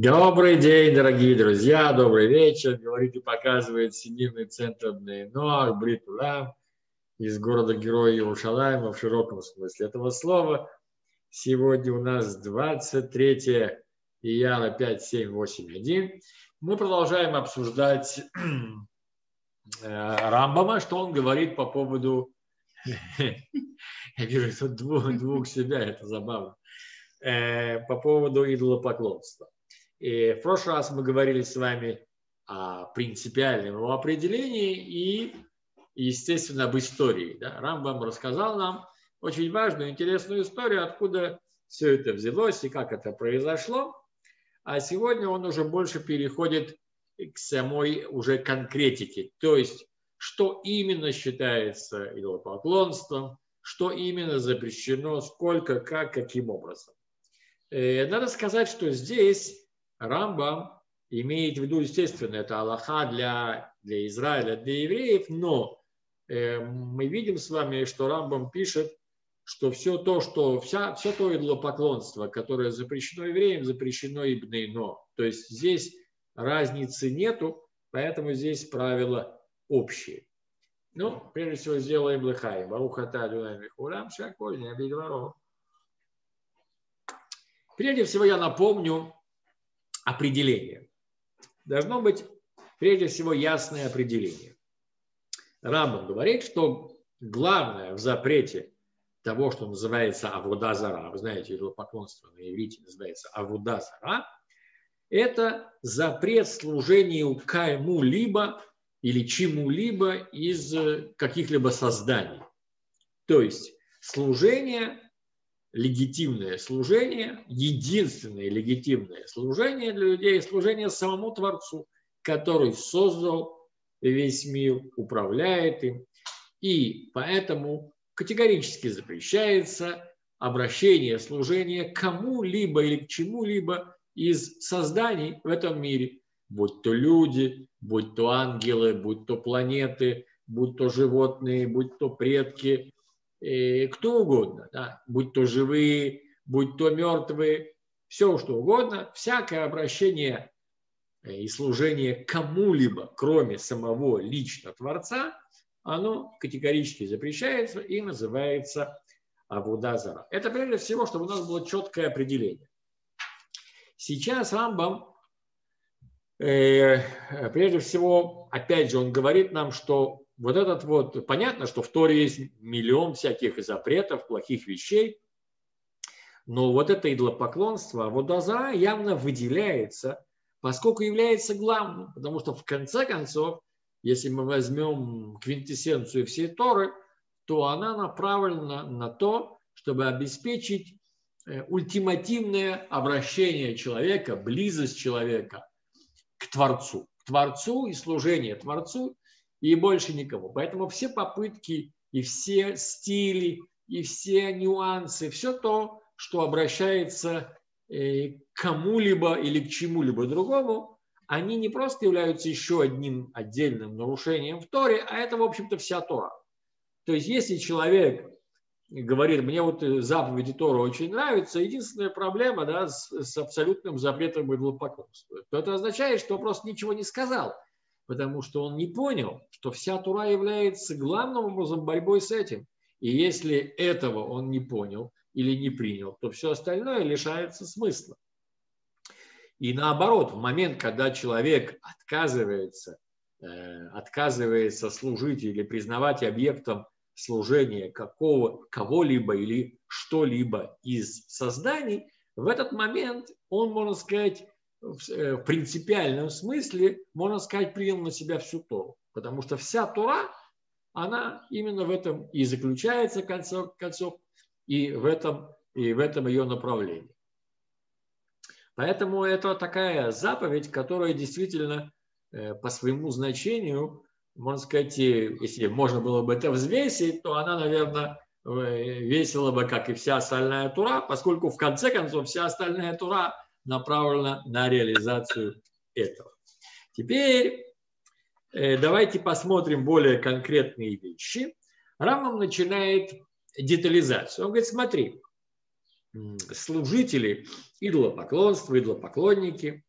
Добрый день, дорогие друзья, добрый вечер, говорит и показывает Всемирный центр Нойр, Бритулам из города Героя Иерушалайма в широком смысле этого слова. Сегодня у нас 23 ияра 5781. Мы продолжаем обсуждать э, Рамбама, что он говорит по поводу... Я вижу тут двух, двух себя, это забавно. Э, по поводу идолопоклонства. И в прошлый раз мы говорили с вами о принципиальном его определении и, естественно, об истории. Да? Рамбам рассказал нам очень важную, интересную историю, откуда все это взялось и как это произошло. А сегодня он уже больше переходит к самой уже конкретике, то есть что именно считается идолопоклонством, что именно запрещено, сколько, как, каким образом. Э, надо сказать, что здесь Рамбам имеет в виду, естественно, это Аллаха для, для Израиля, для евреев, но э, мы видим с вами, что Рамбам пишет, что все то, что вся, все то идолопоклонство, которое запрещено евреям, запрещено и бнейно. То есть здесь разницы нету, поэтому здесь правила общие. Ну, прежде всего, сделаем лыхай. Барухата Михурам Шаколь, не Прежде всего, я напомню, определение. Должно быть, прежде всего, ясное определение. Рамбам говорит, что главное в запрете того, что называется авудазара, вы знаете, поклонство на иврите называется авудазара, это запрет служению кому-либо или чему-либо из каких-либо созданий. То есть служение легитимное служение, единственное легитимное служение для людей – служение самому Творцу, который создал весь мир, управляет им. И поэтому категорически запрещается обращение, служение кому-либо или к чему-либо из созданий в этом мире, будь то люди, будь то ангелы, будь то планеты, будь то животные, будь то предки, кто угодно, да, будь то живые, будь то мертвые, все что угодно, всякое обращение э, и служение кому-либо, кроме самого лично Творца, оно категорически запрещается и называется Абудазара. Это прежде всего, чтобы у нас было четкое определение. Сейчас Рамбам, э, прежде всего, опять же, он говорит нам, что вот этот вот, понятно, что в Торе есть миллион всяких запретов, плохих вещей, но вот это идолопоклонство, вот Азара явно выделяется, поскольку является главным, потому что в конце концов, если мы возьмем квинтэссенцию всей Торы, то она направлена на то, чтобы обеспечить э, ультимативное обращение человека, близость человека к Творцу. К Творцу и служение Творцу и больше никому. Поэтому все попытки и все стили, и все нюансы, все то, что обращается э, к кому-либо или к чему-либо другому, они не просто являются еще одним отдельным нарушением в Торе, а это, в общем-то, вся Тора. То есть, если человек говорит, мне вот заповеди Тора очень нравятся, единственная проблема да, с, с абсолютным запретом идолопоклонства, то это означает, что просто ничего не сказал – потому что он не понял, что вся Тура является главным образом борьбой с этим. И если этого он не понял или не принял, то все остальное лишается смысла. И наоборот, в момент, когда человек отказывается, э, отказывается служить или признавать объектом служения какого, кого-либо или что-либо из созданий, в этот момент он, можно сказать, в принципиальном смысле, можно сказать, принял на себя всю Тору. Потому что вся Тора, она именно в этом и заключается, концов, концов и в этом, и в этом ее направлении. Поэтому это такая заповедь, которая действительно э, по своему значению, можно сказать, если можно было бы это взвесить, то она, наверное, э, весила бы, как и вся остальная тура, поскольку в конце концов вся остальная тура направлена на реализацию этого. Теперь э, давайте посмотрим более конкретные вещи. Рамам начинает детализацию. Он говорит, смотри, служители идолопоклонства, идолопоклонники,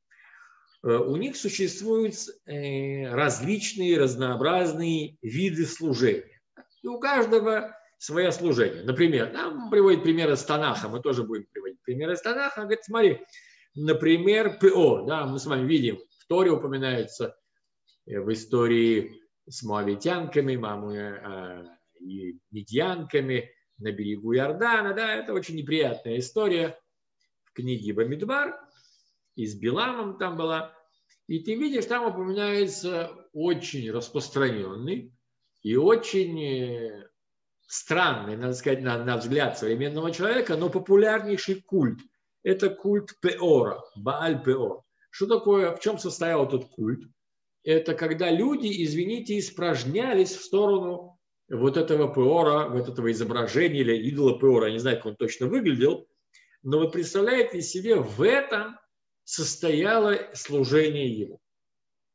э, у них существуют э, различные, разнообразные виды служения. И у каждого свое служение. Например, нам приводит примеры из Танаха, мы тоже будем приводить примеры из Танаха. Говорит, смотри, например, ПО, да, мы с вами видим, в Торе упоминается в истории с моавитянками, маму, э, и медьянками на берегу Иордана. Да, это очень неприятная история в книге Бамидбар. И с Биламом там была. И ты видишь, там упоминается очень распространенный и очень э, странный, надо сказать, на, на взгляд современного человека, но популярнейший культ. Это культ Пеора, Бааль Пеор. Что такое, в чем состоял этот культ? Это когда люди, извините, испражнялись в сторону вот этого пеора, вот этого изображения или идола пеора, я не знаю, как он точно выглядел, но вы представляете себе, в этом состояло служение ему.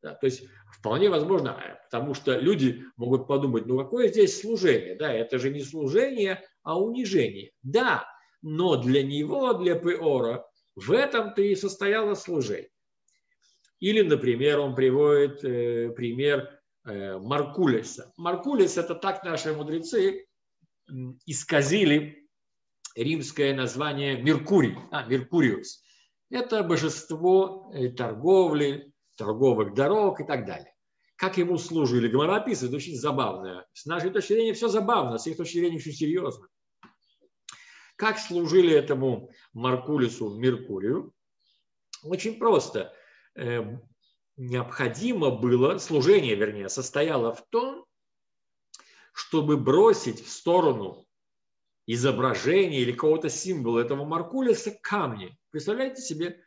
Да, то есть вполне возможно, потому что люди могут подумать, ну какое здесь служение? Да, это же не служение, а унижение. Да, но для него, для Пеора, в этом-то и состояло служение. Или, например, он приводит э, пример Э, Маркулиса. Маркулис – это так наши мудрецы исказили римское название Меркурий, а, Меркуриус. Это божество э, торговли, торговых дорог и так далее. Как ему служили? Гомора описывает, очень забавно. С нашей точки зрения все забавно, с их точки зрения очень серьезно. Как служили этому Маркулису Меркурию? Очень просто. Э, необходимо было, служение, вернее, состояло в том, чтобы бросить в сторону изображения или какого-то символа этого Маркулиса камни. Представляете себе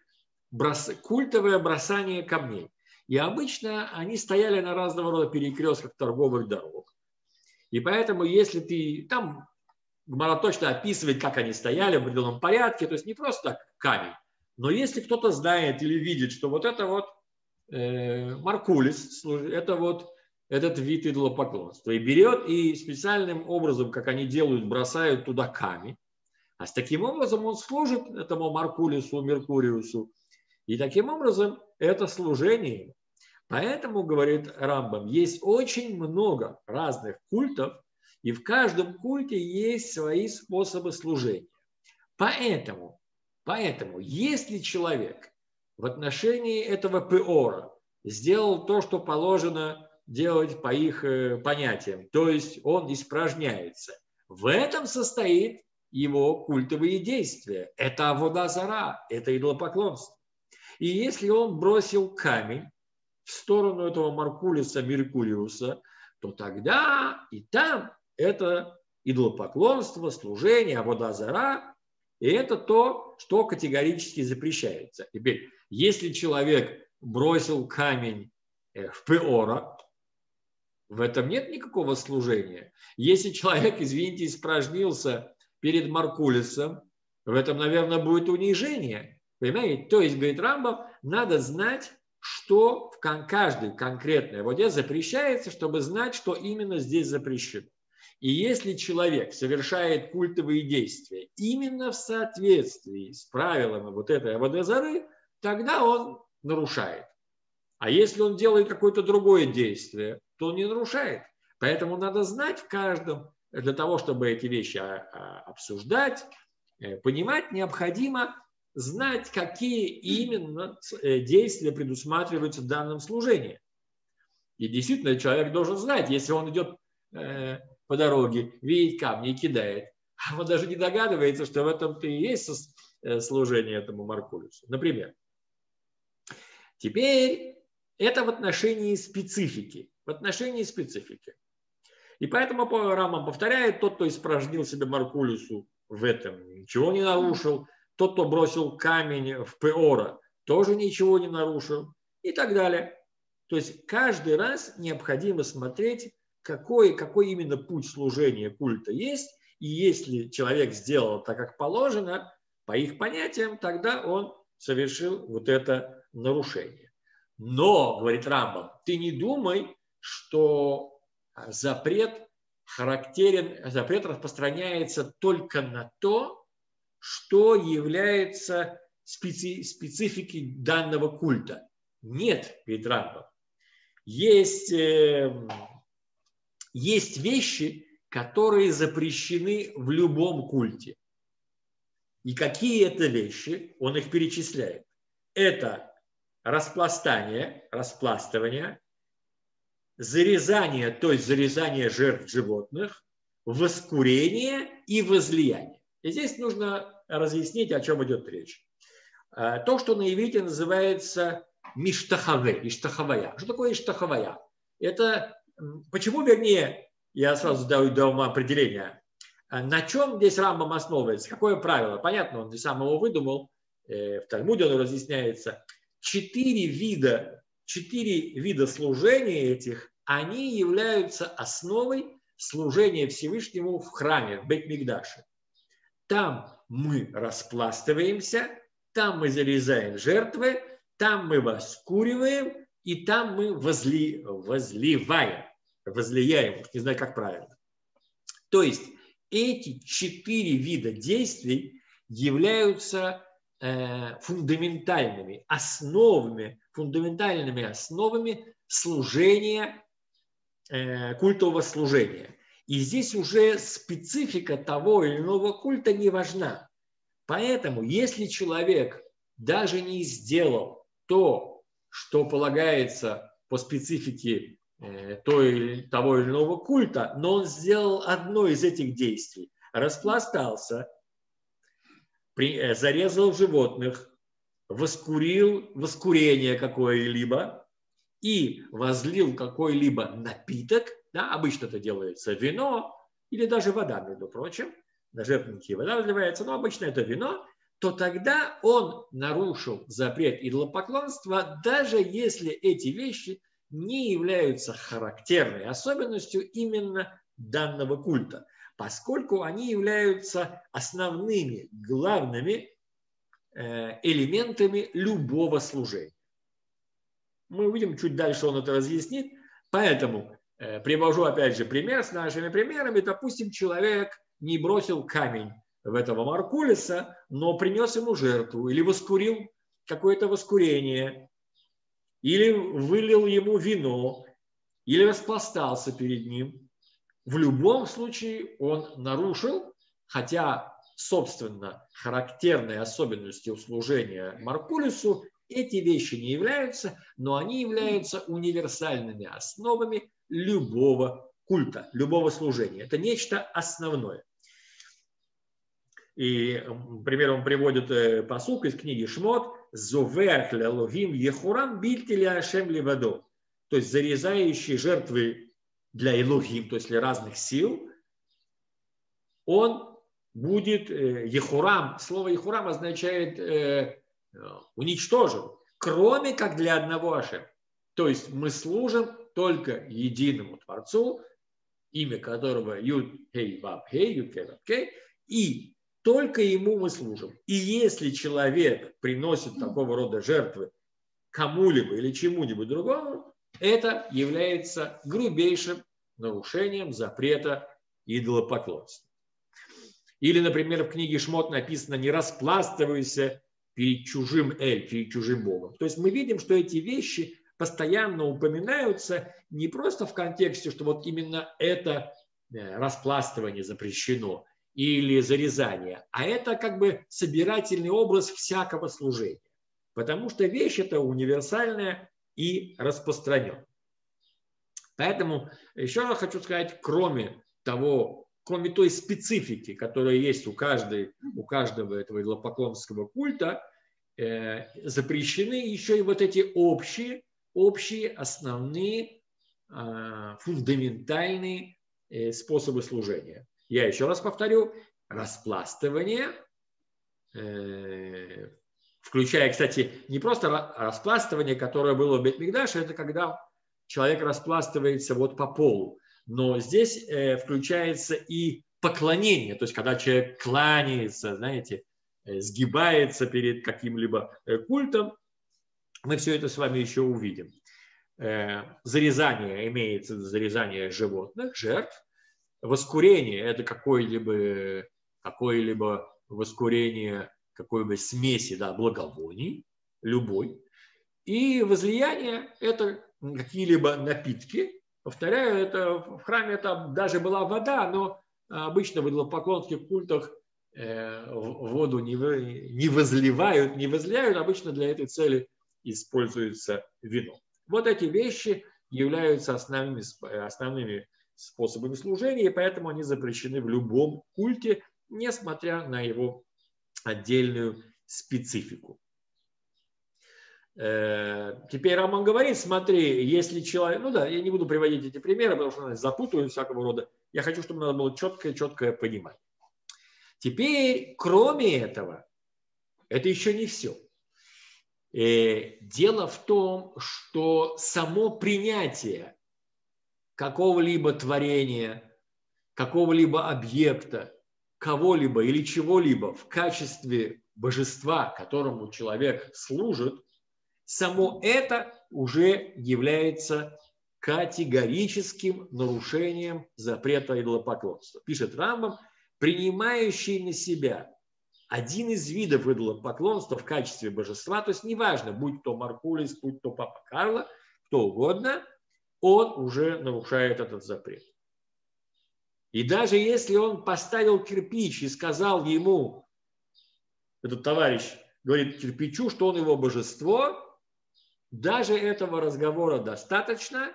брос... культовое бросание камней. И обычно они стояли на разного рода перекрестках торговых дорог. И поэтому, если ты там Гмара точно описывает, как они стояли в определенном порядке, то есть не просто камень, но если кто-то знает или видит, что вот это вот Э, Маркулис, это вот этот вид идолопоклонства. И берет и специальным образом, как они делают, бросают туда камень. А с таким образом он служит этому Маркулису, Меркуриусу. И таким образом это служение. Поэтому, говорит Рамбам, есть очень много разных культов, и в каждом культе есть свои способы служения. Поэтому, поэтому если человек в отношении этого пеора сделал то, что положено делать по их э, понятиям, то есть он испражняется. В этом состоит его культовые действия. Это аводазара, это идолопоклонство. И если он бросил камень в сторону этого Маркулиса Меркулиуса, то тогда и там это идолопоклонство, служение, аводазара, и это то, что категорически запрещается. Теперь, если человек бросил камень э, в Пеора, в этом нет никакого служения. Если человек, извините, испражнился перед Маркулисом, в этом, наверное, будет унижение. Понимаете? То есть, говорит Рамбов, надо знать, что в каждой конкретной воде запрещается, чтобы знать, что именно здесь запрещено. И если человек совершает культовые действия именно в соответствии с правилами вот этой Абадазары, тогда он нарушает. А если он делает какое-то другое действие, то он не нарушает. Поэтому надо знать в каждом, для того, чтобы эти вещи а, а, обсуждать, э, понимать, необходимо знать, какие именно э, действия предусматриваются в данном служении. И действительно, человек должен знать, если он идет э, по дороге, видит камни и кидает, а он даже не догадывается, что в этом-то и есть служение этому Маркулюсу. Например, Теперь это в отношении специфики. В отношении специфики. И поэтому Рамам повторяет, тот, кто испражнил себе Маркулюсу в этом, ничего не нарушил. Тот, кто бросил камень в Пеора, тоже ничего не нарушил. И так далее. То есть каждый раз необходимо смотреть, какой, какой именно путь служения культа есть. И если человек сделал так, как положено, по их понятиям, тогда он совершил вот это нарушение. Но, говорит Рамбам, ты не думай, что запрет характерен, запрет распространяется только на то, что является специ, спецификой данного культа. Нет перед Рамбом. Есть, э, есть вещи, которые запрещены в любом культе. И какие это вещи, он их перечисляет. Это распластание, распластывание, зарезание, то есть зарезание жертв животных, воскурение и возлияние. И здесь нужно разъяснить, о чем идет речь. А, то, что на иврите называется миштахаве, иштахавая. Что такое иштахавая? Это, почему, вернее, я сразу даю, вам определение. А на чем здесь Рамбам основывается? Какое правило? Понятно, он не сам его выдумал. Э, в Талмуде он разъясняется. Четыре вида, четыре вида служения этих, они являются основой служения Всевышнему в храме, в Бейт-Мигдаше. Там мы распластываемся, там мы зарезаем жертвы, там мы воскуриваем, и там мы возли, возливаем, возлияем, не знаю, как правильно. То есть эти четыре вида действий являются э, фундаментальными основами, фундаментальными основами служения, э, культового служения. И здесь уже специфика того или иного культа не важна. Поэтому, если человек даже не сделал то, что полагается по специфике э, той, того или иного культа, но он сделал одно из этих действий, распластался, при, э, зарезал животных, воскурил воскурение какое-либо и возлил какой-либо напиток, да, обычно это делается вино или даже вода, между прочим, на жертвенники вода разливается, но обычно это вино, то тогда он нарушил запрет идолопоклонства, даже если эти вещи не являются характерной особенностью именно данного культа, поскольку они являются основными, главными э, элементами любого служения. Мы увидим чуть дальше, он это разъяснит. Поэтому э, привожу опять же пример с нашими примерами. Допустим, человек не бросил камень в этого Маркулиса, но принес ему жертву или воскурил какое-то воскурение, или вылил ему вино, или распластался перед ним. В любом случае он нарушил, хотя, собственно, характерной особенностью служения Маркулису эти вещи не являются, но они являются универсальными основами любого культа, любого служения. Это нечто основное. И, например, он приводит э, посук из книги Шмот «Зовех лелогим ехурам бильти ашем ливадо». То есть зарезающий жертвы для Элохим, то есть для разных сил, он будет э, Ехурам. Слово Ехурам означает э, уничтожен, кроме как для одного Ашем. То есть мы служим только единому Творцу, имя которого Юд Хей Вав Хей, Юд Хей Вав Хей, и только ему мы служим. И если человек приносит такого рода жертвы кому-либо или чему-нибудь другому, это является грубейшим нарушением запрета идолопоклонства. Или, например, в книге Шмот написано «не распластывайся перед чужим Эль, перед чужим Богом». То есть мы видим, что эти вещи постоянно упоминаются не просто в контексте, что вот именно это э, распластывание запрещено, или зарезание, а это как бы собирательный образ всякого служения. Потому что вещь это универсальная и распространенная. Поэтому еще раз хочу сказать, кроме того, кроме той специфики, которая есть у, каждой, у каждого этого идолопоклонского культа, э, запрещены еще и вот эти общие, общие основные, э, фундаментальные э, способы служения. Я еще раз повторю, распластывание, э, включая, кстати, не просто распластывание, которое было в Бетмигдаше, это когда человек распластывается вот по полу, но здесь э, включается и поклонение, то есть когда человек кланяется, знаете, э, сгибается перед каким-либо культом, мы все это с вами еще увидим. Зарезание имеется зарезание животных, жертв, воскурение – это какое-либо какое-либо воскурение какой-либо смеси да, благовоний, любой. И возлияние – это какие-либо напитки. Повторяю, это в храме это даже была вода, но обычно в идолопоклонских культах э, воду не, не возливают, не возливают, обычно для этой цели используется вино. Вот эти вещи являются основными, основными способами служения, и поэтому они запрещены в любом культе, несмотря на его отдельную специфику. Э, теперь Роман говорит, смотри, если человек, ну да, я не буду приводить эти примеры, потому что запутывают всякого рода. Я хочу, чтобы надо было четкое-четкое понимать. Теперь, кроме этого, это еще не все. Э, дело в том, что само принятие какого-либо творения, какого-либо объекта, кого-либо или чего-либо в качестве божества, которому человек служит, само это уже является категорическим нарушением запрета идолопоклонства. Пишет Рамбам, принимающий на себя один из видов идолопоклонства в качестве божества, то есть неважно, будь то Маркулис, будь то Папа Карло, кто угодно, он уже нарушает этот запрет. И даже если он поставил кирпич и сказал ему, этот товарищ говорит кирпичу, что он его божество, даже этого разговора достаточно,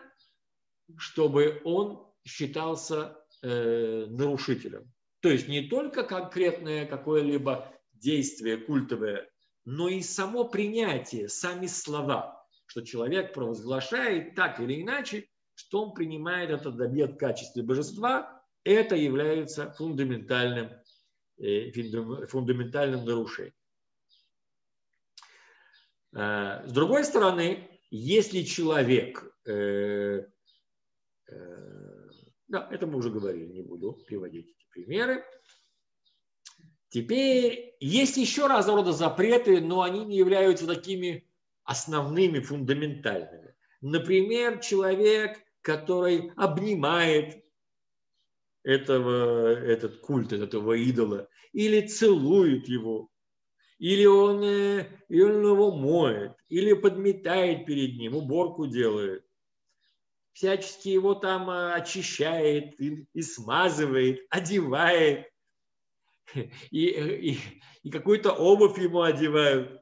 чтобы он считался э, нарушителем. То есть не только конкретное какое-либо действие культовое, но и само принятие, сами слова, что человек провозглашает так или иначе, что он принимает этот объект в качестве божества, это является фундаментальным, э, фундаментальным нарушением. Э, с другой стороны, если человек, э, да, это мы уже говорили, не буду приводить эти примеры. Теперь есть еще разного рода запреты, но они не являются такими основными, фундаментальными. Например, человек, который обнимает этого, этот культ, этого идола, или целует его, или он, э, или он его моет, или подметает перед ним, уборку делает, всячески его там э, очищает и, и смазывает, одевает, и, и, и какую-то обувь ему одевают.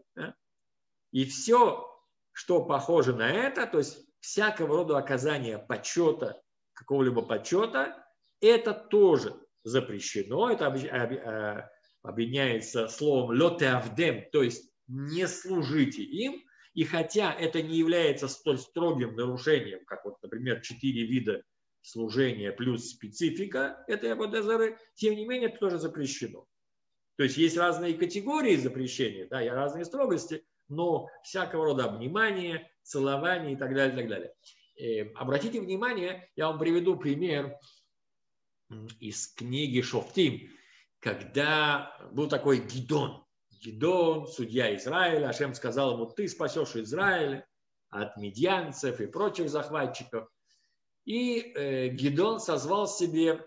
И все, что похоже на это, то есть всякого рода оказание почета, какого-либо почета, это тоже запрещено, это э, объединяется словом лотеавдем, то есть не служите им, и хотя это не является столь строгим нарушением, как вот, например, четыре вида служения плюс специфика этой Абадазары, тем не менее это тоже запрещено. То есть есть разные категории запрещения, да, и разные строгости, но всякого рода обнимание, целование и так далее, и так далее. И э, обратите внимание, я вам приведу пример из книги Шофтим, когда был такой Гидон. Гидон, судья Израиля, Ашем сказал ему, ты спасешь Израиль от медианцев и прочих захватчиков. И э, Гидон созвал себе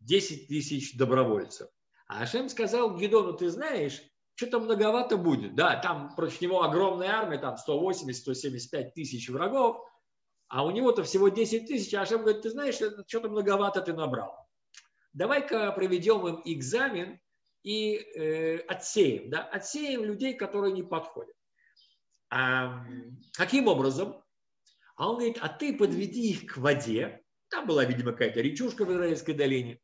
10 тысяч добровольцев. А Ашем сказал Гидону, ты знаешь, что-то многовато будет. Да, там против него огромная армия, там 180-175 тысяч врагов, а у него-то всего 10 тысяч. А Ашем говорит, ты знаешь, что-то многовато ты набрал давай-ка проведем им экзамен и э, отсеем, да, отсеем людей, которые не подходят. А, каким образом? А он говорит, а ты подведи их к воде, там была, видимо, какая-то речушка в Израильской долине,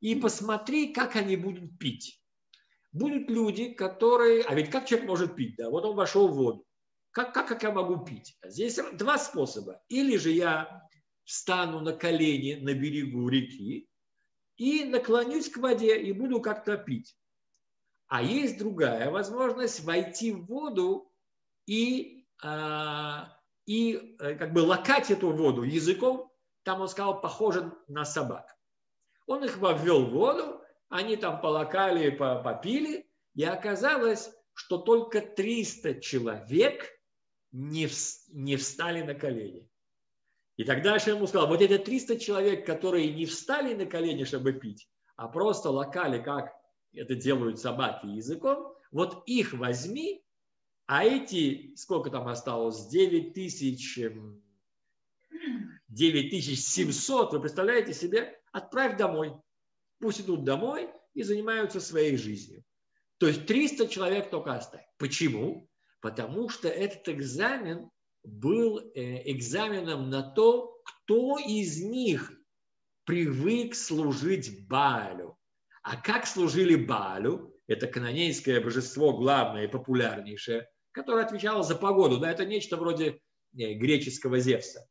и посмотри, как они будут пить. Будут люди, которые... А ведь как человек может пить? Да? Вот он вошел в воду. Как, как, как я могу пить? Здесь два способа. Или же я встану на колени на берегу реки, и наклонюсь к воде и буду как-то пить. А есть другая возможность войти в воду и, а, и э, как бы лакать эту воду языком, там он сказал, похоже на собак. Он их ввел в воду, они там полакали, попили, и оказалось, что только 300 человек не, встали на колени. И тогда я ему сказал, вот эти 300 человек, которые не встали на колени, чтобы пить, а просто локали, как это делают собаки языком, вот их возьми, А эти, сколько там осталось, 9 тысяч, 9700, вы представляете себе, отправь домой. Пусть идут домой и занимаются своей жизнью. То есть 300 человек только оставь. Почему? Потому что этот экзамен был э, экзаменом на то, кто из них привык служить Баалю. А как служили Баалю? Это канонейское божество, главное и популярнейшее, которое отвечало за погоду. Да, это нечто вроде э, греческого Зевса.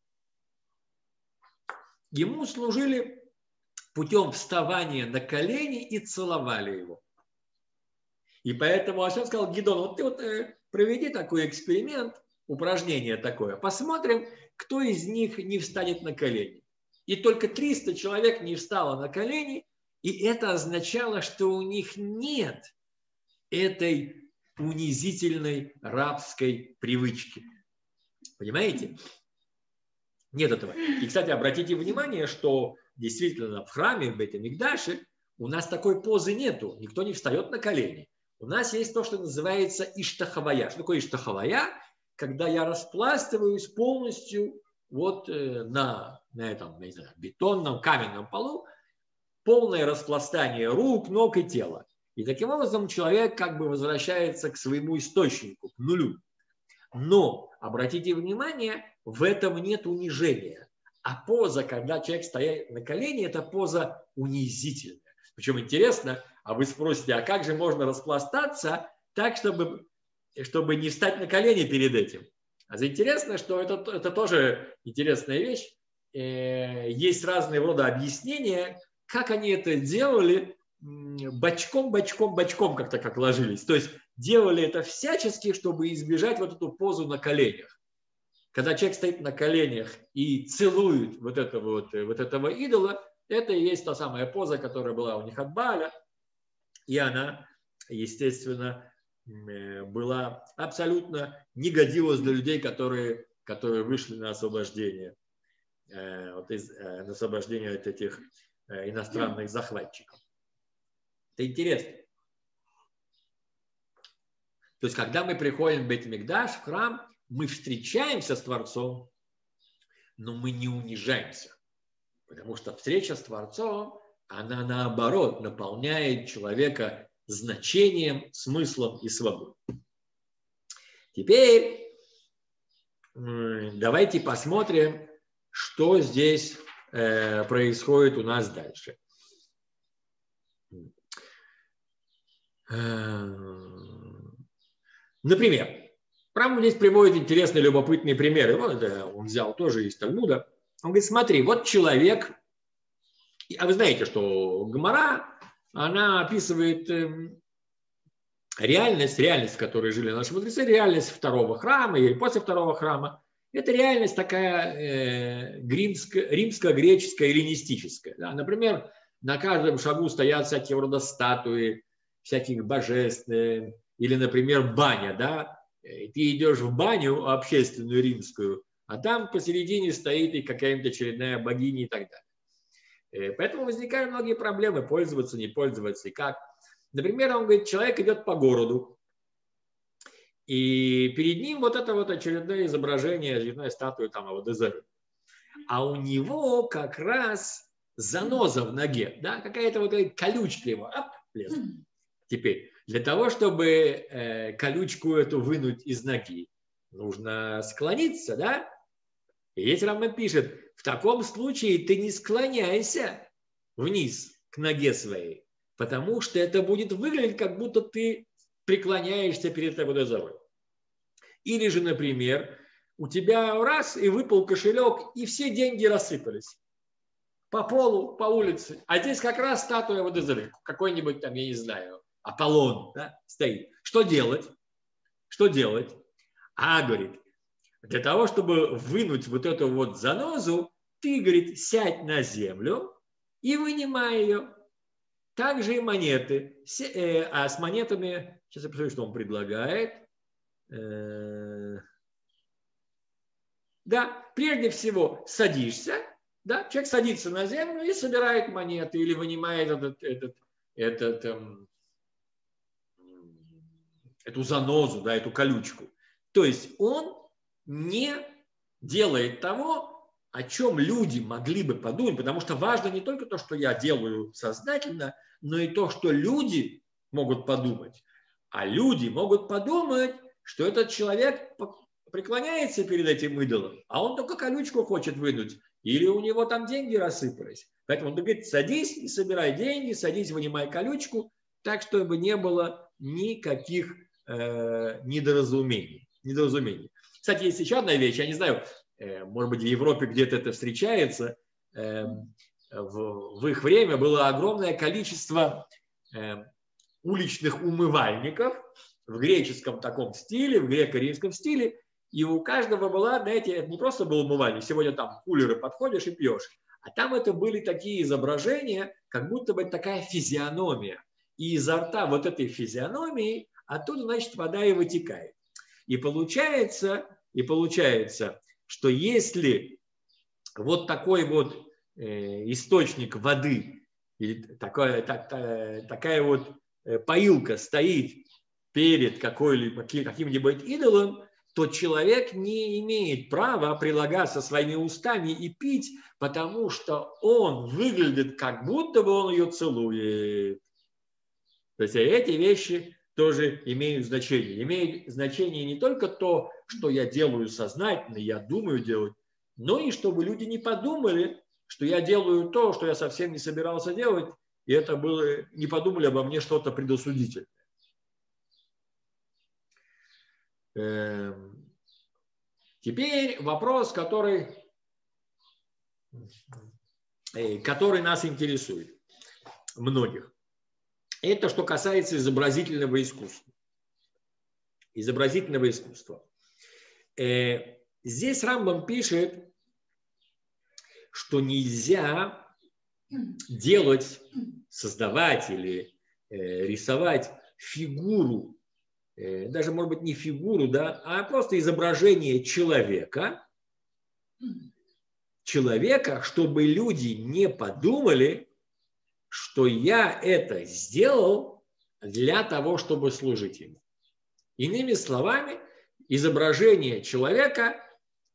Ему служили путем вставания на колени и целовали его. И поэтому Ашем сказал, Гидон, вот ты вот э, проведи такой эксперимент, упражнение такое, посмотрим, кто из них не встанет на колени. И только 300 человек не встало на колени, и это означало, что у них нет этой унизительной рабской привычки. Понимаете? Нет этого. И, кстати, обратите внимание, что действительно в храме, в Бетамикдаше, у нас такой позы нету. Никто не встает на колени. У нас есть то, что называется иштахавая. Что такое иштахавая? Когда я распластываюсь полностью вот э, на, на этом не знаю, бетонном, каменном полу, полное распластание рук, ног и тела. И таким образом человек как бы возвращается к своему источнику, к нулю. Но, обратите внимание, в этом нет унижения. А поза, когда человек стоит на колени, это поза унизительная. Причем интересно, а вы спросите, а как же можно распластаться так, чтобы, чтобы не встать на колени перед этим? А интересно, что это, это тоже интересная вещь. Э, есть разные рода объяснения, как они это делали, бочком, бочком, бочком как-то как ложились. То есть делали это всячески, чтобы избежать вот эту позу на коленях. Когда человек стоит на коленях и целует вот этого, вот, вот этого идола, это и есть та самая поза, которая была у них от Баля, и она, естественно, э, была абсолютно не годилась для людей, которые, которые вышли на освобождение, э, вот из, э, на освобождение от этих иностранных захватчиков. Это интересно. То есть, когда мы приходим в Бетмикдаш, в храм, мы встречаемся с Творцом, но мы не унижаемся. Потому что встреча с Творцом она наоборот наполняет человека значением, смыслом и свободой. Теперь давайте посмотрим, что здесь э, происходит у нас дальше. Э, например, Прям здесь приводит интересные, любопытные примеры. Вот, он взял тоже из Талмуда. Он говорит, смотри, вот человек а вы знаете, что Гмара, она описывает эм, реальность, реальность, в которой жили наши мудрецы, реальность второго храма или после второго храма. Это реальность такая э, римско-греческая, эллинистическая. Да? Например, на каждом шагу стоят всякие рода статуи, всяких божеств, э, или, например, баня, да, ты идешь в баню общественную римскую, а там посередине стоит и какая-нибудь очередная богиня и так далее. Э, поэтому возникают многие проблемы, пользоваться, не пользоваться и как. Например, он говорит, человек идет по городу, и перед ним вот это вот очередное изображение, очередная статуя там Авадезеры. А у него как раз заноза в ноге, да, какая-то вот колючка его, оп, лезет. Теперь, для того, чтобы э, колючку эту вынуть из ноги, нужно склониться, да? И здесь Рамбан пишет, в таком случае ты не склоняйся вниз к ноге своей, потому что это будет выглядеть, как будто ты преклоняешься перед Абудазарой. Или же, например, у тебя раз и выпал кошелек, и все деньги рассыпались по полу, по улице. А здесь как раз статуя Абудазары, какой-нибудь там, я не знаю, Аполлон да, стоит. Что делать? Что делать? А, говорит, для того, чтобы вынуть вот эту вот занозу, ты, говорит, сядь на землю и вынимай ее. Также и монеты. Э, а с монетами, сейчас я посмотрю, что он предлагает. Э, да, прежде всего садишься, да, человек садится на землю и собирает монеты или вынимает этот, этот, этот, эм, эту занозу, да, эту колючку. То есть он не делает того, о чем люди могли бы подумать, потому что важно не только то, что я делаю сознательно, но и то, что люди могут подумать. А люди могут подумать, что этот человек преклоняется перед этим идолом, а он только колючку хочет вынуть, или у него там деньги рассыпались. Поэтому он говорит, садись и собирай деньги, садись, вынимай колючку, так, чтобы не было никаких э, недоразумений. недоразумений. Кстати, есть еще одна вещь, я не знаю, э, может быть, в Европе где-то это встречается. Э, в, их время было огромное количество уличных умывальников в греческом таком стиле, в греко-римском стиле, и у каждого была, знаете, это не просто был умывальник, сегодня там кулеры подходишь и пьешь, а там это были такие изображения, как будто бы такая физиономия. И изо рта вот этой физиономии оттуда, значит, вода и вытекает. И получается, и получается, что если вот такой вот э, источник воды, или такая, так, такая вот э, поилка стоит перед какой-либо, каким-либо идолом, то человек не имеет права прилагаться своими устами и пить, потому что он выглядит, как будто бы он ее целует. То есть эти вещи тоже имеют значение. Имеет значение не только то, что я делаю сознательно, я думаю делать, но и чтобы люди не подумали, что я делаю то, что я совсем не собирался делать, и это было, не подумали обо мне что-то предосудительное. Эм, теперь вопрос, который, э, который нас интересует, многих. Это что касается изобразительного искусства. Изобразительного искусства. Э, здесь Рамбам пишет, что нельзя делать, создавать или э, рисовать фигуру, э, даже, может быть, не фигуру, да, а просто изображение человека, человека, чтобы люди не подумали, что я это сделал для того, чтобы служить ему. Иными словами, изображение человека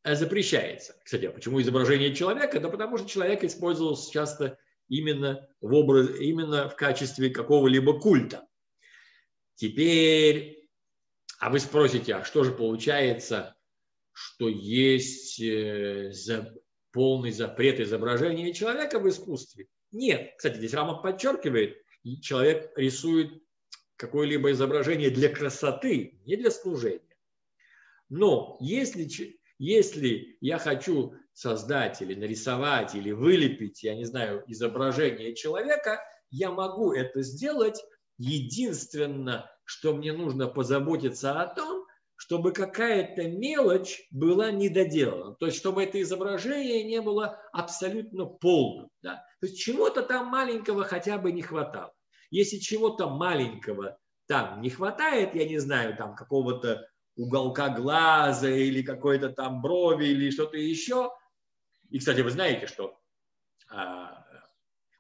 запрещается. Кстати, а почему изображение человека? Да потому что человек использовался часто именно в, образ, именно в качестве какого-либо культа. Теперь, а вы спросите, а что же получается, что есть э, полный запрет изображения человека в искусстве? Нет. Кстати, здесь Рама подчеркивает, человек рисует какое-либо изображение для красоты, не для служения. Но если, если я хочу создать или нарисовать, или вылепить, я не знаю, изображение человека, я могу это сделать. Единственное, что мне нужно позаботиться о том, чтобы какая-то мелочь была недоделана. То есть, чтобы это изображение не было абсолютно полным. Да? То есть, чего-то там маленького хотя бы не хватало. Если чего-то маленького там не хватает, я не знаю, там какого-то уголка глаза или какой-то там брови или что-то еще. И, кстати, вы знаете, что а,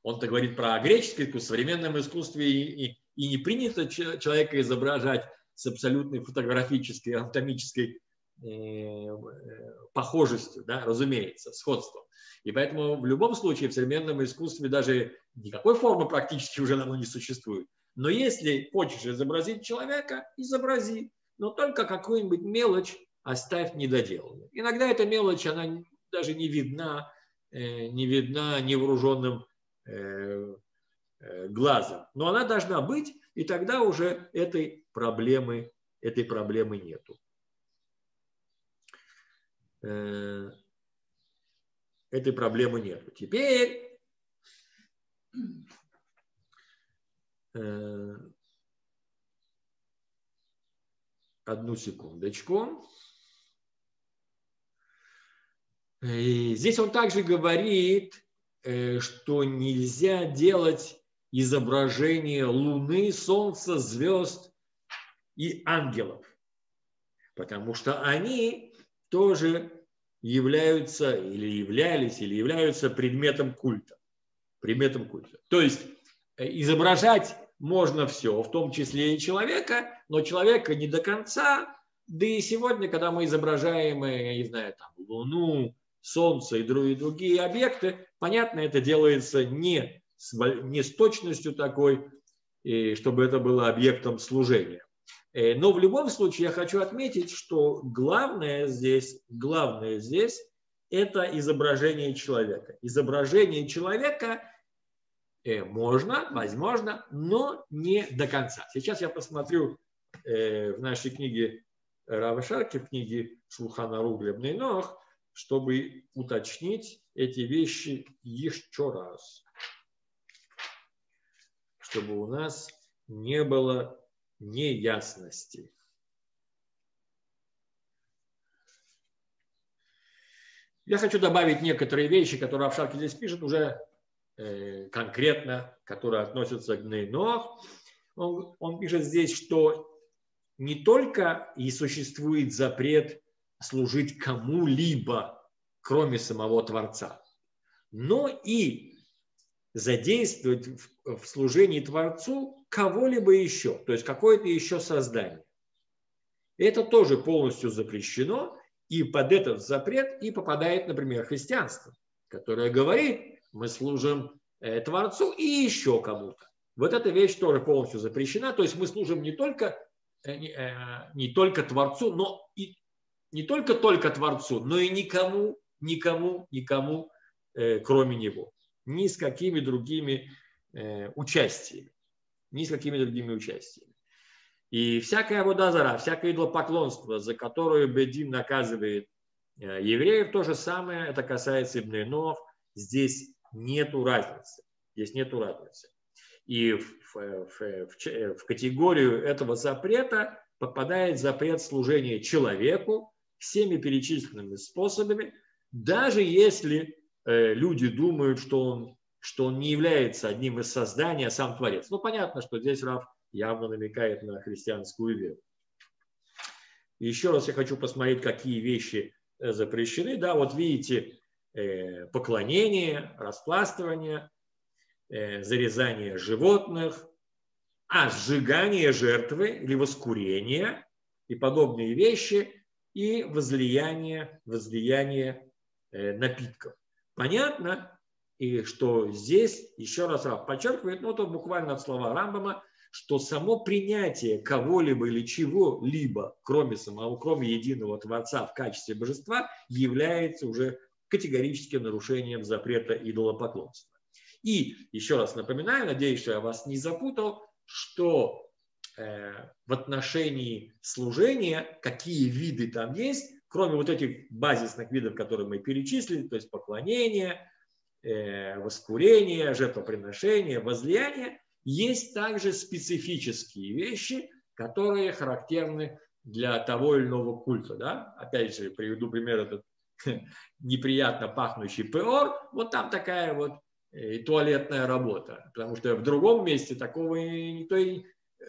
он-то говорит про греческое искусство, в современном искусстве и, и, и не принято человека изображать с абсолютной фотографической, анатомической э, э, похожестью, да, разумеется, сходством. И поэтому в любом случае в современном искусстве даже никакой формы практически уже давно не существует. Но если хочешь изобразить человека, изобрази, но только какую-нибудь мелочь оставь недоделанной. Иногда эта мелочь, она даже не видна, э, не видна невооруженным глазом. Но она должна быть, и тогда уже этой проблемы, этой проблемы нету. Э, этой проблемы нету. Теперь э, одну секундочку. И здесь он также говорит, э, что нельзя делать изображение Луны, Солнца, звезд и ангелов, потому что они тоже являются или являлись или являются предметом культа. Предметом культа. То есть э, изображать можно все, в том числе и человека, но человека не до конца. Да и сегодня, когда мы изображаем, я не знаю, там, Луну, Солнце и другие объекты, понятно, это делается не с, не с точностью такой, чтобы это было объектом служения. Э, но в любом случае я хочу отметить, что главное здесь, главное здесь это изображение человека. Изображение человека э, можно, возможно, но не до конца. Сейчас я посмотрю э, в нашей книге Рава Шарки, в книге Шулхана Руглебный Ног, чтобы уточнить эти вещи еще раз, чтобы у нас не было неясностей. Я хочу добавить некоторые вещи, которые Авшарки здесь пишет, уже э, конкретно, которые относятся к Нейноах. Он, он пишет здесь, что не только и существует запрет служить кому-либо, кроме самого Творца, но и задействовать в, в служении Творцу кого-либо еще, то есть какое-то еще создание. Это тоже полностью запрещено, и под этот запрет и попадает, например, христианство, которое говорит, мы служим э, Творцу и еще кому-то. Вот эта вещь тоже полностью запрещена. То есть мы служим не только, э, э, не только Творцу, но и не только только Творцу, но и никому, никому, никому, кроме Него. Ни с какими другими участиями. Ни с какими другими участиями. И всякая водозара, всякое идолопоклонство, за которое Бедин наказывает э, евреев, то же самое, это касается Ибн здесь нету разницы. Здесь нету разницы. И в, в, в, в категорию этого запрета попадает запрет служения человеку всеми перечисленными способами, даже если э, люди думают, что он, что он не является одним из созданий, а сам Творец. Ну, понятно, что здесь Раф явно намекает на христианскую веру. еще раз я хочу посмотреть, какие вещи э, запрещены. Да, вот видите, э, поклонение, распластывание, э, зарезание животных, а сжигание жертвы или воскурение и подобные вещи, и возлияние, возлияние напитков. Понятно, и что здесь, еще раз подчеркивает, ну это буквально от слова Рамбама, что само принятие кого-либо или чего-либо, кроме самого, кроме единого Творца в качестве божества, является уже категорическим нарушением запрета идолопоклонства. И еще раз напоминаю, надеюсь, что я вас не запутал, что э, в отношении служения, какие виды там есть, кроме вот этих базисных видов, которые мы перечислили, то есть поклонение, э, воскурение, жертвоприношение, возлияние, есть также специфические вещи, которые характерны для того или иного культа. Да? Опять же, приведу пример этот неприятно пахнущий пеор. Вот там такая вот э, туалетная работа. Потому что в другом месте такого никто и,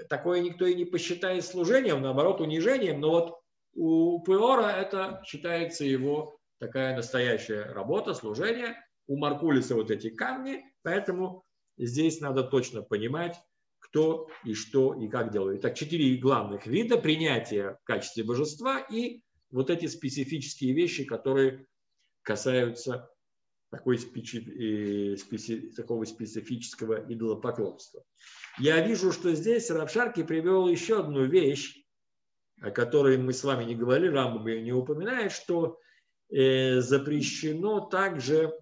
такое никто и не посчитает служением, наоборот, унижением. Но вот у пеора это считается его такая настоящая работа, служение. У Маркулиса вот эти камни, поэтому здесь надо точно понимать, кто и что и как делает. Так, четыре главных вида принятия в качестве божества и вот эти специфические вещи, которые касаются такой специ... специ... такого специфического идолопоклонства. Я вижу, что здесь Равшарки привел еще одну вещь, о которой мы с вами не говорили, Рамбам ее не упоминает, что э, запрещено также,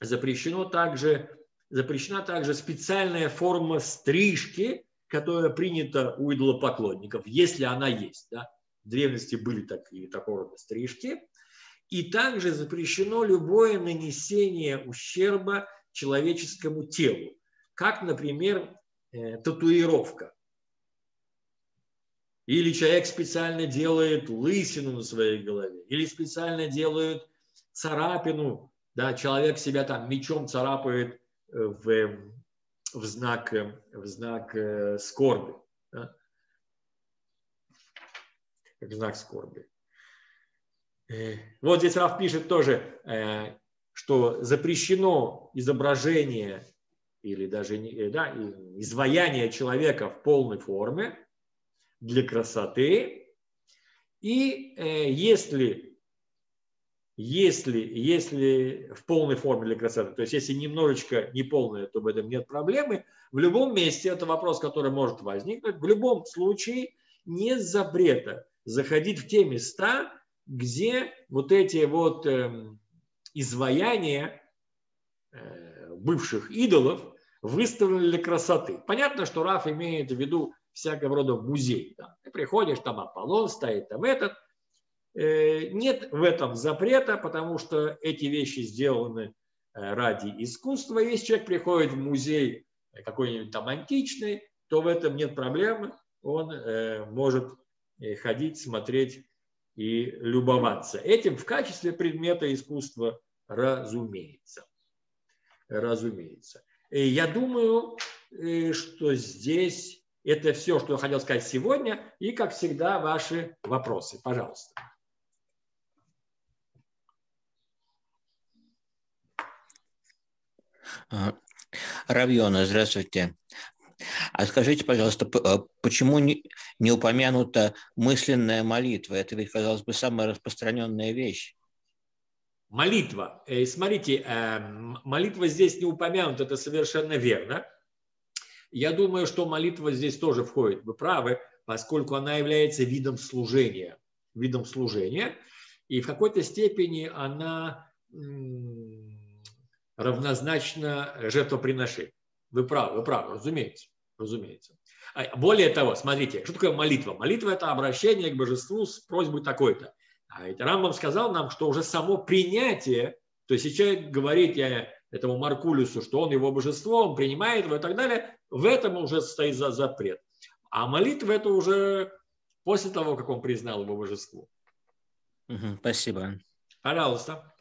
запрещено также запрещена также специальная форма стрижки, которая принята у идолопоклонников, если она есть. Да? В древности были такие, такого рода стрижки. И также запрещено любое нанесение ущерба человеческому телу, как, например, э, татуировка. Или человек специально делает лысину на своей голове, или специально делает царапину, да, человек себя там мечом царапает в, в, знак, в знак э, скорби. Да? В знак скорби. Э, вот здесь Раф пишет тоже, э, что запрещено изображение или даже да, изваяние человека в полной форме для красоты. И э, если, если, если в полной форме для красоты, то есть если немножечко неполная, то в этом нет проблемы, в любом месте, это вопрос, который может возникнуть, в любом случае нет запрета заходить в те места, где вот эти вот э, изваяния э, бывших идолов выставлены для красоты. Понятно, что Раф имеет в виду всякого рода музей. Да. Ты приходишь, там Аполлон стоит, там этот. Э, нет в этом запрета, потому что эти вещи сделаны э, ради искусства. Если человек приходит в музей какой-нибудь там античный, то в этом нет проблемы. Он э, может ходить, смотреть и любоваться. Этим в качестве предмета искусства разумеется. Разумеется. И я думаю, что здесь это все, что я хотел сказать сегодня. И, как всегда, ваши вопросы. Пожалуйста. Равьона, здравствуйте. А скажите, пожалуйста, а почему не, не упомянута мысленная молитва? Это ведь, казалось бы, самая распространенная вещь. Молитва. Э, смотрите, эм, молитва здесь не упомянута, это совершенно верно. Я думаю, что молитва здесь тоже входит. Вы правы, поскольку она является видом служения. Видом служения. И в какой-то степени она равнозначна жертвоприношению. Вы правы, вы правы, разумеется. разумеется. А, более того, смотрите, что такое молитва? Молитва – это обращение к божеству с просьбой такой-то. А ведь Рамбам сказал нам, что уже само принятие, то есть если человек говорит я этому Маркулюсу, что он его божество, он принимает его и так далее, в этом уже стоит за запрет. А молитва это уже после того, как он признал его божество. Угу, спасибо. Пожалуйста.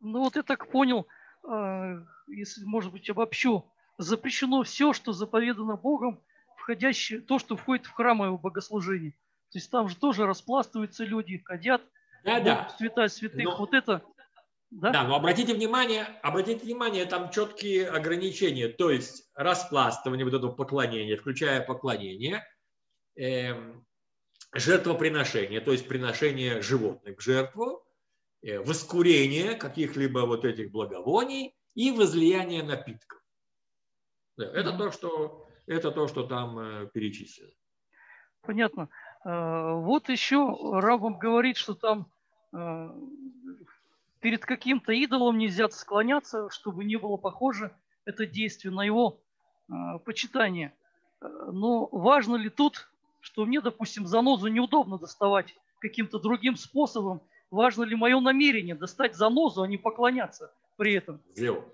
Ну вот я так понял, а, если, может быть, обобщу, запрещено все, что заповедано Богом, входящее, то, что входит в храмовое богослужение. То есть там же тоже распластываются люди, ходят, да, да. святая святых. Но, вот это. Да? да, но обратите внимание, обратите внимание, там четкие ограничения. То есть распластывание вот этого поклонения, включая поклонение, э, жертвоприношение, то есть приношение животных в жертву, э, воскурение каких-либо вот этих благовоний и возлияние напитков. Да, это mm-hmm. то, что это то, что там э, перечислено. Понятно. Э, вот еще Рабам говорит, что там э, перед каким-то идолом нельзя склоняться, чтобы не было похоже это действие на его почитание. Но важно ли тут, что мне, допустим, занозу неудобно доставать каким-то другим способом, важно ли мое намерение достать занозу, а не поклоняться при этом.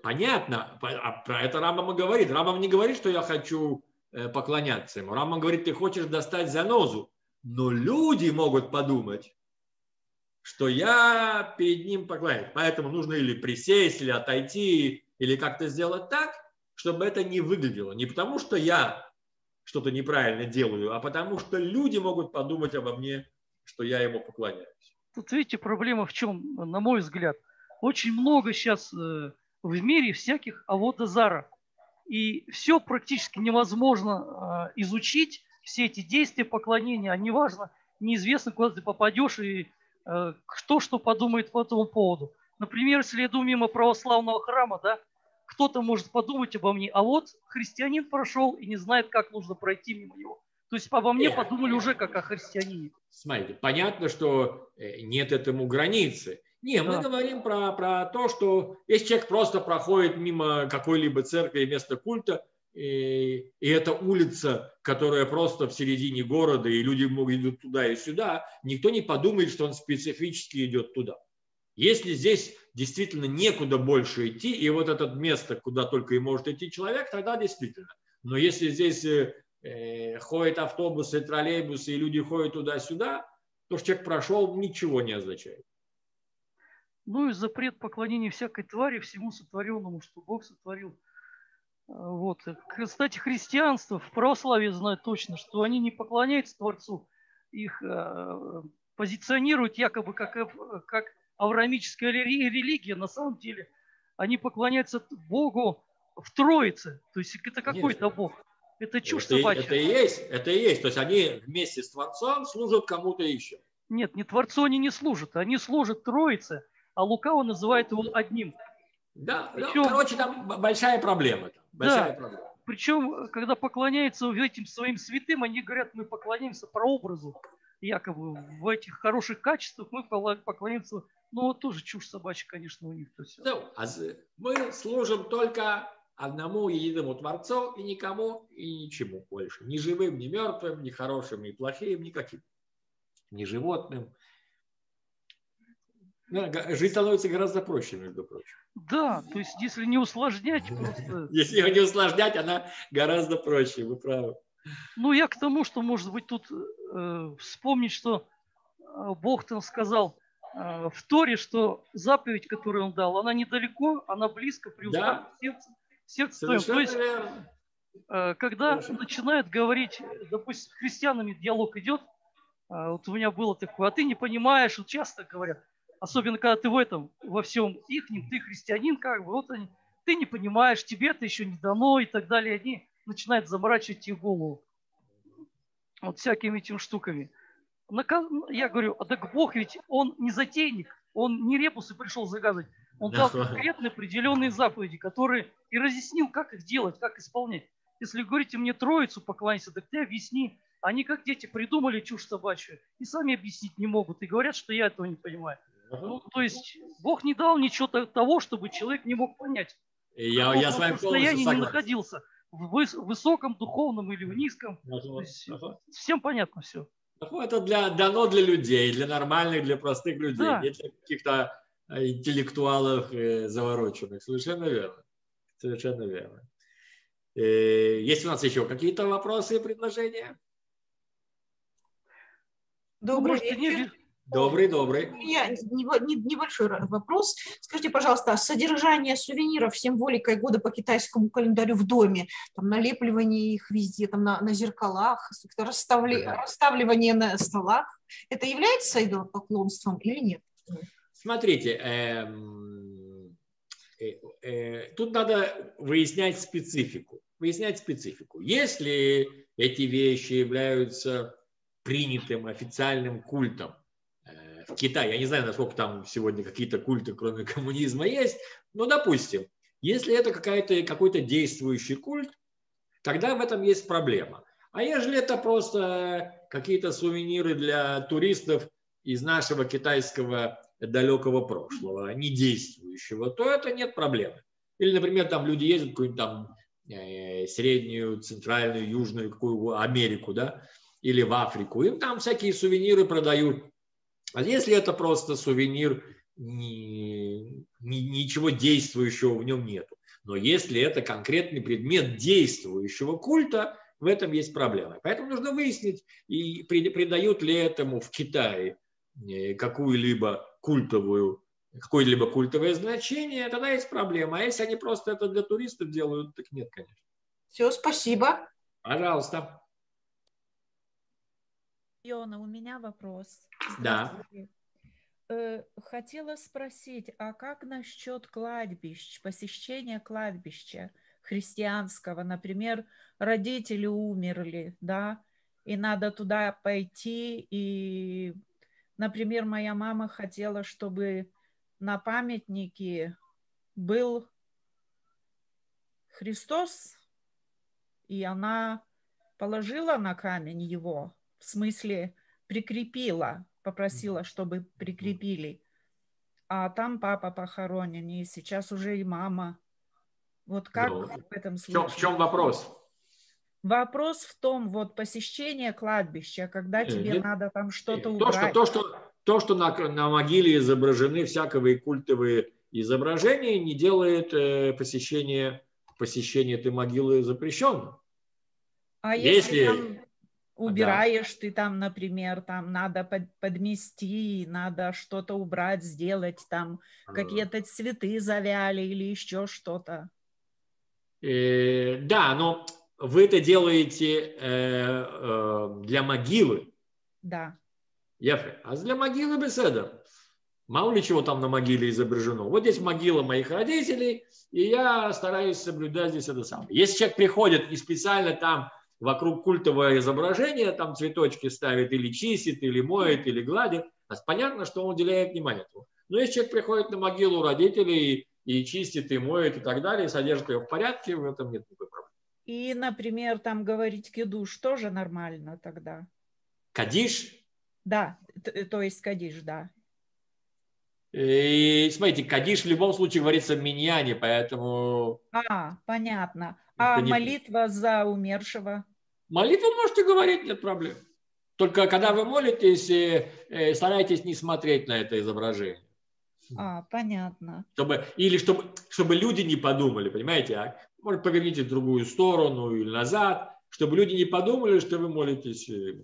Понятно. А про это Рамбам и говорит. Рамбам не говорит, что я хочу э, поклоняться ему. Рамбам говорит, ты хочешь достать занозу. Но люди могут подумать, что я перед ним поклоняюсь. Поэтому нужно или присесть, или отойти, или как-то сделать так, чтобы это не выглядело. Не потому, что я что-то неправильно делаю, а потому, что люди могут подумать обо мне, что я ему поклоняюсь. Тут видите, проблема в чем, на мой взгляд – очень много сейчас э, в мире всяких аводозара. И все практически невозможно э, изучить, все эти действия поклонения, а неважно, неизвестно, куда ты попадешь и э, кто что подумает по этому поводу. Например, если я иду мимо православного храма, да, кто-то может подумать обо мне, а вот христианин прошел и не знает, как нужно пройти мимо него. То есть обо мне подумали уже как о христианине. Смотрите, понятно, что нет этому границы. Не, мы да. говорим про, про то, что если человек просто проходит мимо какой-либо церкви места культа, и, и это улица, которая просто в середине города, и люди идут туда и сюда, никто не подумает, что он специфически идет туда. Если здесь действительно некуда больше идти, и вот это место, куда только и может идти человек, тогда действительно. Но если здесь э, э ходят автобусы, троллейбусы, и люди ходят туда-сюда, то, что человек прошел, ничего не означает. Ну и запрет поклонения всякой твари всему сотворенному, что Бог сотворил. Вот. Кстати, христианство в православии знают точно, что они не поклоняются Творцу, их э, позиционируют якобы как, как авраамическая религия, на самом деле, они поклоняются Богу в Троице. То есть это какой-то Бог. Это чушь это, собачья. Это и есть, это и есть. То есть они вместе с Творцом служат кому-то еще. Нет, не Творцу они не служат. Они служат Троице, а Лукаво называет его одним. Да, Причем, ну, короче, там большая проблема. Большая да, проблема. Причем, когда поклоняются этим своим святым, они говорят, мы поклоняемся прообразу. Якобы в этих хороших качествах мы поклоняемся. Ну, вот тоже чушь собачья, конечно, у них. То все. Ну, а мы служим только одному единому Творцу и никому и ничему больше. Ни живым, ни мертвым, ни хорошим, ни плохим, никаким. Ни животным. Жизнь становится гораздо проще, между прочим. Да, то есть если не усложнять просто... Если ее не усложнять, она гораздо проще, вы правы. Ну, я к тому, что, может быть, тут э, вспомнить, что э, Бог там сказал э, в Торе, что заповедь, которую он дал, она недалеко, она близко, при да. сердце, сердце твоем. То есть, э, когда Совершенно. начинают говорить, допустим, с христианами диалог идет, э, вот у меня было такое, а ты не понимаешь, вот часто говорят, особенно когда ты в этом, во всем ихнем, ты христианин, как бы, вот они, ты не понимаешь, тебе это еще не дано и так далее. Они начинают заморачивать тебе голову вот всякими этими штуками. Я говорю, а так Бог ведь, он не затейник, он не ребусы пришел загадывать. Он дал конкретные определенные заповеди, которые и разъяснил, как их делать, как исполнять. Если говорите мне троицу поклоняйся, так ты объясни. Они как дети придумали чушь собачью и сами объяснить не могут. И говорят, что я этого не понимаю. Ну, то есть Бог не дал ничего того, чтобы человек не мог понять. Я, я с вами состоянии не находился в высоком духовном или в низком. Ага, есть, ага. Всем понятно все. Это для, дано для людей, для нормальных, для простых людей, да. не для каких-то э, интеллектуалов э, завороченных. Совершенно верно. Совершенно верно. Э, есть у нас еще какие-то вопросы и предложения? Добрый ну, вечер. Добрый, добрый. У меня небольшой вопрос. Скажите, пожалуйста, содержание сувениров символикой года по китайскому календарю в доме, там налепливание их везде, там на, на зеркалах, расставли, расставливание на столах, это является идолопоклонством или нет? Смотрите, эм, э, э, тут надо выяснять специфику. Выяснять специфику. Если эти вещи являются принятым официальным культом, в Китае, я не знаю, насколько там сегодня какие-то культы, кроме коммунизма, есть, но допустим, если это какая-то, какой-то действующий культ, тогда в этом есть проблема. А если это просто какие-то сувениры для туристов из нашего китайского далекого прошлого, не действующего, то это нет проблемы. Или, например, там люди ездят в какую-нибудь там э, среднюю, центральную, южную какую Америку, да, или в Африку, им там всякие сувениры продают а если это просто сувенир, ни, ни, ничего действующего в нем нету. Но если это конкретный предмет действующего культа, в этом есть проблема. Поэтому нужно выяснить, и придают ли этому в Китае э, какую-либо культовую, какое-либо культовое значение, тогда есть проблема. А если они просто это для туристов делают, так нет, конечно. Все, спасибо. Пожалуйста. Йона, у меня вопрос. Да. Э, хотела спросить, а как насчет кладбищ, посещения кладбища христианского? Например, родители умерли, да, и надо туда пойти, и, например, моя мама хотела, чтобы на памятнике был Христос, и она положила на камень его, в смысле прикрепила, попросила, чтобы прикрепили. А там папа похоронен, и сейчас уже и мама. Вот как ну, в этом случае? В чем, в чем вопрос? Вопрос в том, вот посещение кладбища, когда тебе Нет. надо там что-то убрать. То, что, то, что, то, что на, на могиле изображены всякие культовые изображения, не делает э, посещение, посещение этой могилы запрещенным. А если, если там убираешь да. ты там, например, там надо под, подмести, надо что-то убрать, сделать, там а. какие-то цветы завяли или еще что-то. Э, да, но вы это делаете э, э, для могилы. Да. Яфе. А для могилы беседа. Мало ли чего там на могиле изображено. Вот здесь могила моих родителей, и я стараюсь соблюдать здесь это самое. Если человек приходит и специально там вокруг культового изображения, там цветочки ставит или чистит, или моет, или гладит, понятно, что он уделяет внимание этому. Но если человек приходит на могилу родителей и, и чистит, и моет, и так далее, и содержит ее в порядке, в этом нет никакой проблемы. И, например, там говорить кидуш тоже нормально тогда? Кадиш? Да, то есть кадиш, да. И смотрите, Кадиш в любом случае говорится в миньяне, поэтому... А, понятно. А не... молитва за умершего? Молитву можете говорить, нет проблем. Только когда вы молитесь, э, э, старайтесь не смотреть на это изображение. А, понятно. Чтобы, или чтобы, чтобы люди не подумали, понимаете? А? Может, поверните в другую сторону или назад, чтобы люди не подумали, что вы молитесь. Э.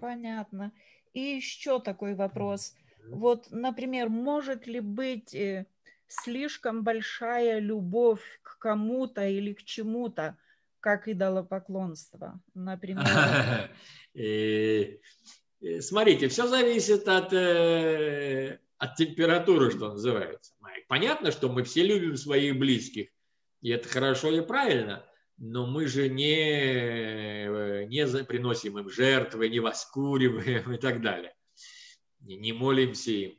Понятно. И еще такой вопрос. Вот, например, может ли быть слишком большая любовь к кому-то или к чему-то, как идолопоклонство, например? Э, э, смотрите, все зависит от, от температуры, что называется. Понятно, что мы все любим своих близких, и это хорошо и правильно, но мы же не, не приносим им жертвы, не воскуриваем и так далее не молимся им.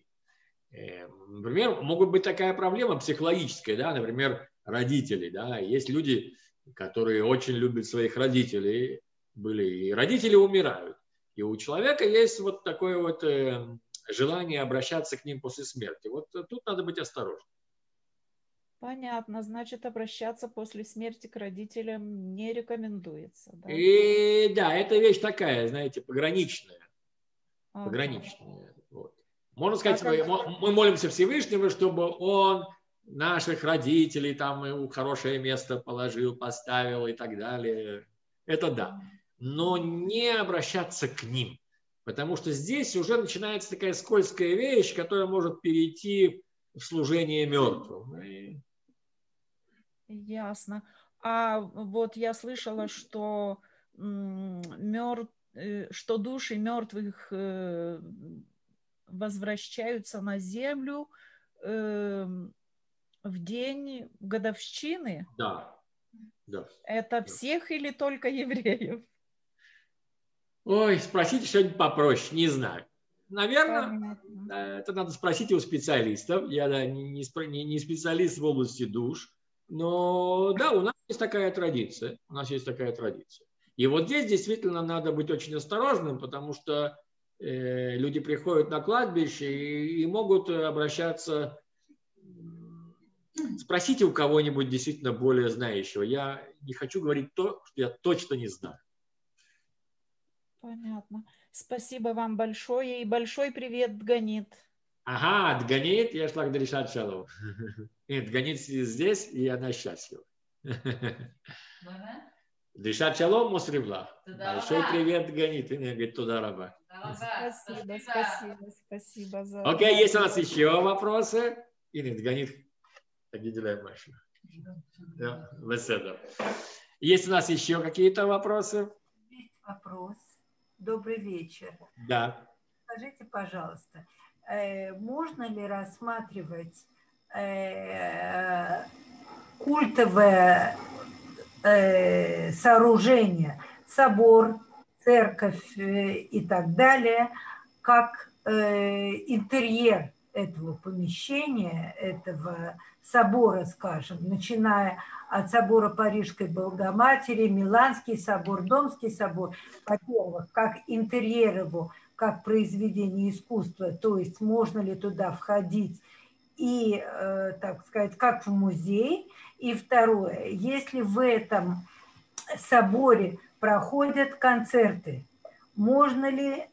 Э, например, могут быть такая проблема психологическая, да, например, родители, да, есть люди, которые очень любят своих родителей, были, и родители умирают. И у человека есть вот такое вот э, желание обращаться к ним после смерти. Вот тут надо быть осторожным. Понятно, значит, обращаться после смерти к родителям не рекомендуется. Да? И да, это вещь такая, знаете, пограничная. Ага. Пограничная. Можно сказать, мы, мы молимся Всевышнему, чтобы он наших родителей там хорошее место положил, поставил и так далее. Это да. Но не обращаться к ним. Потому что здесь уже начинается такая скользкая вещь, которая может перейти в служение мертвым. Ясно. А вот я слышала, что, мертв, э, что души мертвых э, возвращаются на землю э, в день годовщины? Да. да. Это всех или только евреев? Ой, спросите что-нибудь попроще, не знаю. Наверное, Понятно. это надо спросить у специалистов. Я да, не, не, не специалист в области душ. Но да, у нас есть такая традиция. У нас есть такая традиция. И вот здесь действительно надо быть очень осторожным, потому что Э, люди приходят на кладбище и, могут обращаться, спросите у кого-нибудь действительно более знающего. Я не хочу говорить то, что я точно не знаю. Понятно. Спасибо вам большое и большой привет, Дганит. Ага, Дганит, я шла к Даришат Шалов. Нет, Дганит здесь, и она счастлива. Дышат шалом, Мусриблах. Большой привет, Ганит. И мне говорит, туда раба. Спасибо, спасибо, спасибо за... Окей, есть у нас еще вопросы? Или Ганит, Агиделяй Маша. Да. Есть у нас еще какие-то вопросы? Есть вопрос. Добрый вечер. Да. Скажите, пожалуйста, э, можно ли рассматривать э, культовое э, сооружения, собор, церковь э, и так далее, как э, интерьер этого помещения, этого собора, скажем, начиная от собора Парижской Богоматери, Миланский собор, Домский собор, во-первых, как интерьер его, как произведение искусства, то есть можно ли туда входить и, так сказать, как в музей. И второе, если в этом соборе проходят концерты, можно ли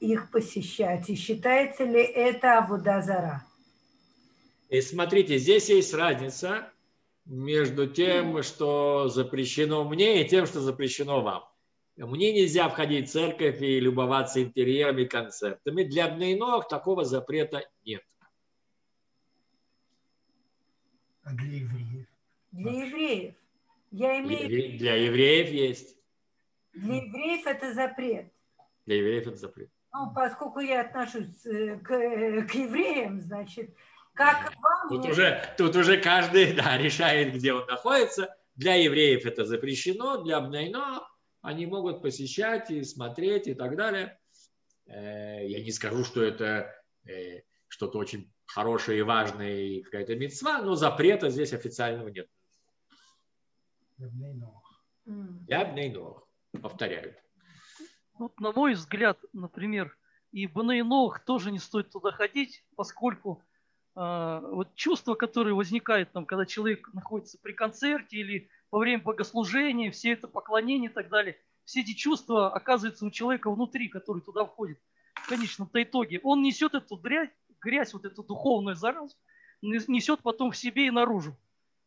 их посещать и считается ли это Авудазара? И смотрите, здесь есть разница между тем, что запрещено мне, и тем, что запрещено вам. Мне нельзя входить в церковь и любоваться интерьерами, концертами. Для бнейног такого запрета нет. А для евреев? Для евреев. Я имею... Для евреев есть. Для евреев это запрет. Для евреев это запрет. Ну, поскольку я отношусь э, к, к евреям, значит, как вам... Тут уже, тут уже каждый да, решает, где он находится. Для евреев это запрещено, для Бнайно они могут посещать и смотреть и так далее. Э, я не скажу, что это э, что-то очень хорошее и важное и какая-то мецва, но запрета здесь официального нет. Для Бнейнох. Повторяю. Вот, на мой взгляд, например, и Бнейнох тоже не стоит туда ходить, поскольку э, вот чувство, которое возникает там, когда человек находится при концерте или во время богослужения, все это поклонение и так далее, все эти чувства оказываются у человека внутри, который туда входит. В конечном-то итоге он несет эту дрянь, грязь, вот эту духовную заразу, несет потом в себе и наружу.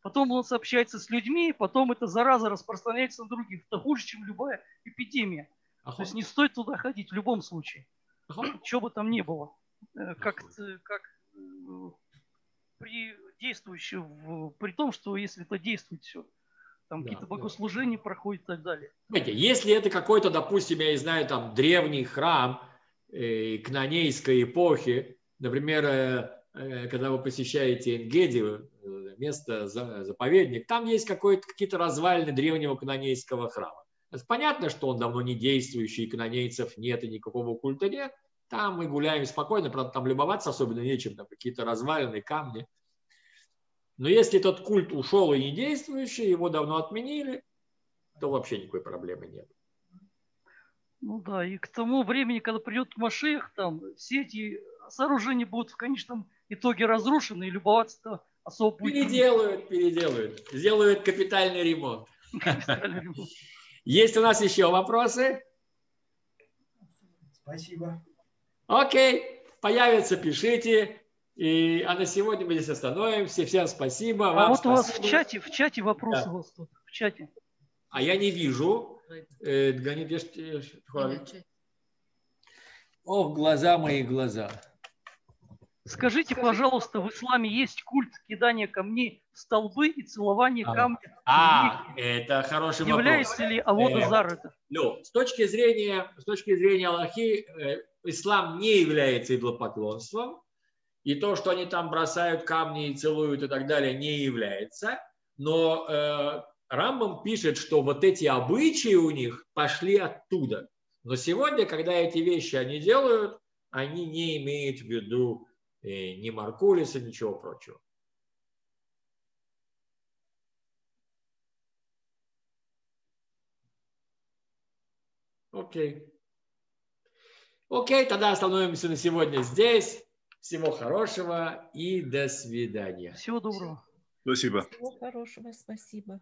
Потом он сообщается с людьми, потом эта зараза распространяется на других. Это хуже, чем любая эпидемия. Ага. То есть не стоит туда ходить в любом случае. Ага. Что бы там ни было. Э, как, как э, при действующем, при том, что если это действует все, там да, какие-то богослужения да. проходят и так далее. Знаете, если это какой-то, допустим, я не знаю, там древний храм э, кнонейской эпохи, например, э, э, когда вы посещаете Энгеди, место, заповедник, там есть какие-то развалины древнего канонейского храма. Понятно, что он давно не действующий, и канонейцев нет, и никакого культа нет. Там мы гуляем спокойно, правда, там любоваться особенно нечем, там какие-то развалины, камни. Но если тот культ ушел и не действующий, его давно отменили, то вообще никакой проблемы нет. Ну да, и к тому времени, когда придет Машех, там все эти сооружения будут в конечном итоге разрушены, и любоваться особо. Переделают, переделают. Сделают капитальный ремонт. Есть у нас еще вопросы? Спасибо. Окей, появятся, пишите. И, а на сегодня мы здесь остановимся. Всем спасибо. А Вам вот спасибо. у вас в чате, в чате вопросы да. у вас тут, в чате. А я не вижу. Э, Ох, глаза мои, глаза. Скажите, пожалуйста, в исламе есть культ кидания камней в столбы и целования а, камня? А, это хороший вопрос. Является ли Авода э, Зар это? Ну, с точки зрения, с точки зрения Аллахи, э, ислам не является идолопоклонством, и то, что они там бросают камни и целуют и так далее, не является. Но э, Рамбам пишет, что вот эти обычаи у них пошли оттуда. Но сегодня, когда эти вещи они делают, они не имеют в виду ни Маркулиса, ничего прочего. Окей. Окей, тогда остановимся на сегодня здесь. Всего хорошего и до свидания. Всего доброго. Спасибо. Всего хорошего, спасибо.